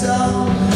so